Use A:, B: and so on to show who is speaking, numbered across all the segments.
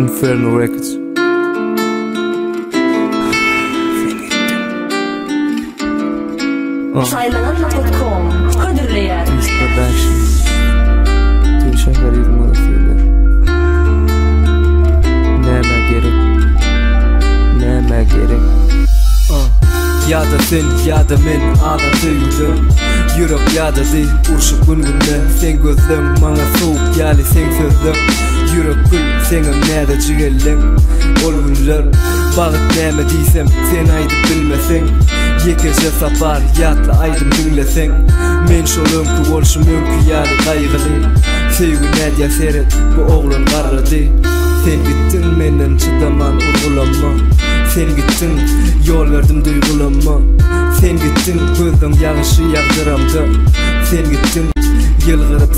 A: Inferno Records. Ah. Çaylananla.com Kadirli'ye These productions Tüm şeyler yılma atıyorlar Neme gerek Neme gerek uh. Ya da sen ya da ben anlatıyordum Europe ya da değil Urşuk bununla Sen gözlüm bana soğuk Ali sen sözdüm Yürek kul senin nerede çigelin Ol günler bağıt neme diysem sen aydı bilmesin Yekece sapar yatla aydın dinlesen Men şolum ki bolşum yok ki yani kaygılı Sevgi medya bu oğlun karadı Sen gittin menden çıdaman uygulama Sen gittin yol verdim duygulama Sen gittin gözden yağışı yağdıramdı Sen gittin yıl gırıp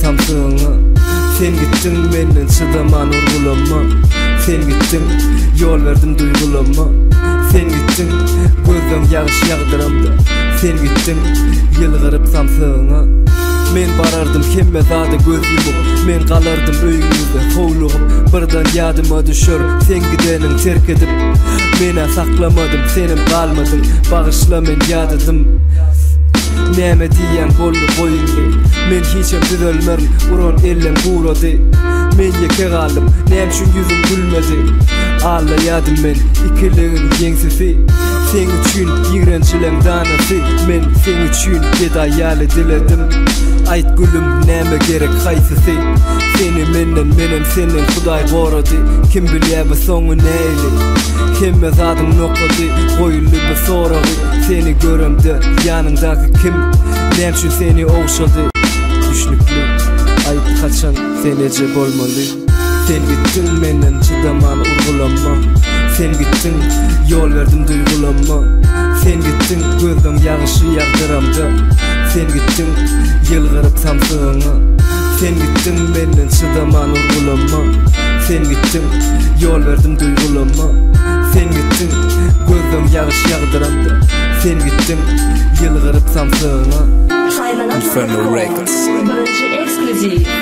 A: Sen gittin menden çıdama nur Sen gittin yol verdim duygulama Sen gittin gözüm yağış yağdıramda Sen gittin yılgırıp samsığına Men barardım kemme zade göz o Men kalardım öyüyüde hoğluğum Birden yadıma düşür sen gidenin terk edip Mena saklamadım senin kalmadın Bağışla men yadadım Näme diýen boldy boýunly. Men hiçem düzelmerin, uran ellen buradi. Men ýeke galdym, näme üçin ýüzüm gülmedi? Alla ýadym men, ikiligin ýeňsisi. Sen üçin ýigrençilem danasy, men sen üçün geda yal ediledim Ayt gülüm neme gerek kaysa sen Seni menden menem senin kuday goradi Kim bilye be sonu neyli Kim be zadim nokadi Goyulü soradi Seni görümde yanındaki kim Nemşu seni oğuşadi Düşnüklü Ayt kaçan sen ece Sen bittin menden cidaman urgulamam sen gittin yol verdim duygulama sen gittin gözüm yağışı yağdıramdı sen gittin yılgırıp samsığını sen gittin benden çıdaman urgulama sen gittin yol verdim duygulama sen gittin gözüm yağışı yağdıramdı sen gittin yılgırıp samsığını Infernal Records Exclusive